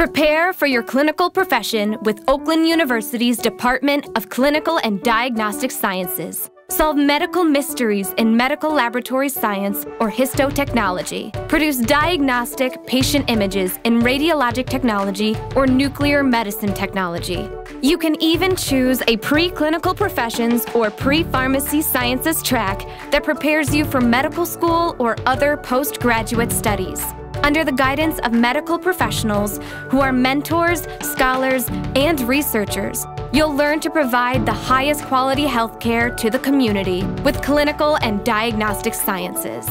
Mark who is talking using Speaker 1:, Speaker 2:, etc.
Speaker 1: Prepare for your clinical profession with Oakland University's Department of Clinical and Diagnostic Sciences. Solve medical mysteries in medical laboratory science or histotechnology. Produce diagnostic patient images in radiologic technology or nuclear medicine technology. You can even choose a preclinical professions or pre-pharmacy sciences track that prepares you for medical school or other postgraduate studies under the guidance of medical professionals who are mentors, scholars, and researchers. You'll learn to provide the highest quality healthcare to the community with clinical and diagnostic sciences.